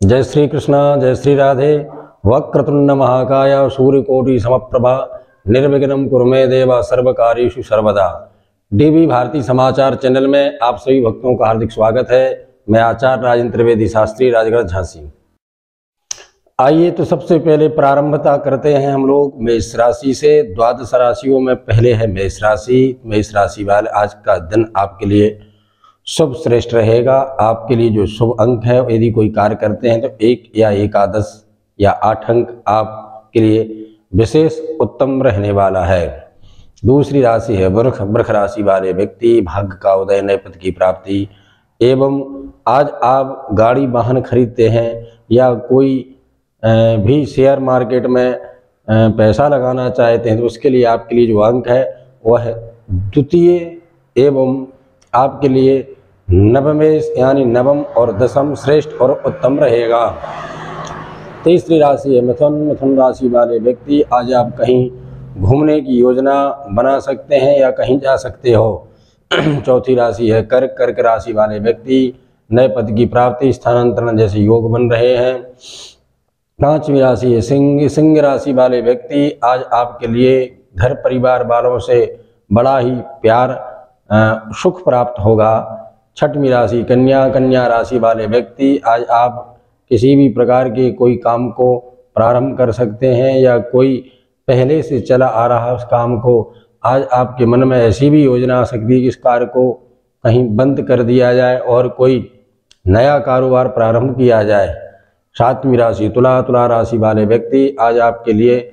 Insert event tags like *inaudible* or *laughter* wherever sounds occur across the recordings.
जय श्री कृष्ण जय श्री राधे। वक्रतुंड महाकाय सूर्यकोटि समप्रभा। निर्विघ्नं कुरुमे देवा सर्वकार्येषु सर्वदा। डीबी भारती समाचार चैनल में आप सभी भक्तों का हार्दिक स्वागत है। मैं आचार्य राजेंद्र त्रिवेदी शास्त्री, राजगढ़, झांसी। आइए तो सबसे पहले प्रारंभता करते हैं हम लोग मेष राशि से। द्वादश राशियों में पहले है मेष राशि। मेष राशि वाले आज का दिन आपके लिए शुभ श्रेष्ठ रहेगा। आपके लिए जो शुभ अंक है, यदि कोई कार्य करते हैं तो एक या एकादश या आठ अंक आपके लिए विशेष उत्तम रहने वाला है। दूसरी राशि है वृख। वृख राशि वाले व्यक्ति, भाग्य का उदय, नए पद की प्राप्ति, एवं आज आप गाड़ी, वाहन खरीदते हैं या कोई भी शेयर मार्केट में पैसा लगाना चाहते हैं तो उसके लिए आपके लिए जो अंक है, वह द्वितीय एवं आपके लिए नवमेश यानी नवम और दसम श्रेष्ठ और उत्तम रहेगा। तीसरी राशि है, मिथुन। मिथुन राशि वाले व्यक्ति आज आप कहीं घूमने की योजना बना सकते हैं या कहीं जा सकते हो। *clears throat* चौथी राशि है, कर्क। कर्क राशि वाले व्यक्ति नए पद की प्राप्ति, स्थानांतरण जैसे योग बन रहे हैं। पांचवी राशि है, सिंह। सिंह राशि वाले व्यक्ति आज आपके लिए घर परिवार वालों से बड़ा ही प्यार सुख प्राप्त होगा। छठवीं राशि, कन्या कन्या राशि वाले व्यक्ति, आज आप किसी भी प्रकार के कोई काम को प्रारंभ कर सकते हैं या कोई पहले से चला आ रहा उस काम को, आज आपके मन में ऐसी भी योजना आ सकती है कि इस कार्य को कहीं बंद कर दिया जाए और कोई नया कारोबार प्रारंभ किया जाए। सातवीं राशि, तुला तुला राशि वाले व्यक्ति, आज आपके लिए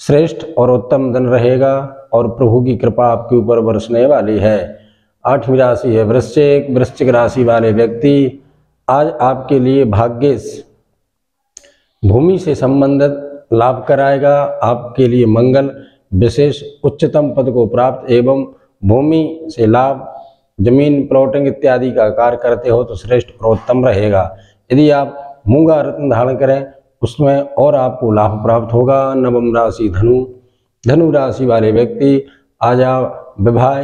श्रेष्ठ और उत्तम दिन रहेगा और प्रभु की कृपा आपके ऊपर बरसने वाली है। आठवीं राशि है, वृश्चिक वृश्चिक राशि वाले व्यक्ति, आज आपके लिए भाग्य भूमि से संबंधित लाभ कराएगा। आपके लिए मंगल विशेष उच्चतम पद को प्राप्त एवं भूमि से लाभ, ज़मीन प्लॉटिंग इत्यादि का कार्य करते हो तो श्रेष्ठ और उत्तम रहेगा। यदि आप मूँगा रत्न धारण करें, उसमें और आपको लाभ प्राप्त होगा। नवम राशि धनु धनु राशि वाले व्यक्ति, आज आप विवाह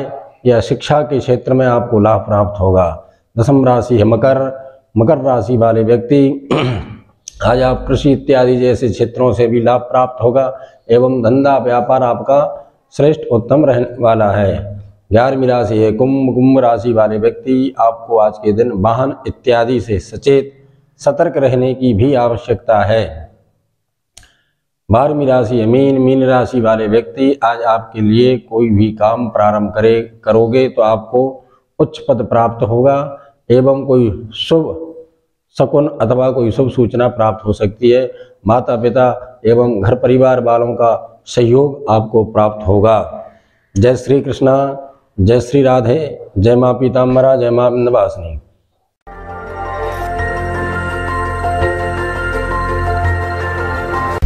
या शिक्षा के क्षेत्र में आपको लाभ प्राप्त होगा। दसम राशि है मकर। मकर राशि वाले व्यक्ति, *clears throat* आज आप कृषि इत्यादि जैसे क्षेत्रों से भी लाभ प्राप्त होगा एवं धंधा, व्यापार आपका श्रेष्ठ उत्तम रहने वाला है। ग्यारहवीं राशि है कुंभ। कुंभ राशि वाले व्यक्ति, आपको आज के दिन वाहन इत्यादि से सचेत, सतर्क रहने की भी आवश्यकता है। बारहवीं राशि है मीन मीन राशि वाले व्यक्ति आज आपके लिए कोई भी काम प्रारंभ करे, करोगे तो आपको उच्च पद प्राप्त होगा एवं कोई शुभ शकुन अथवा कोई शुभ सूचना प्राप्त हो सकती है। माता पिता एवं घर परिवार वालों का सहयोग आपको प्राप्त होगा। जय श्री कृष्णा, जय श्री राधे, जय माँ पीताम्बरा, जय माँ नवासनी।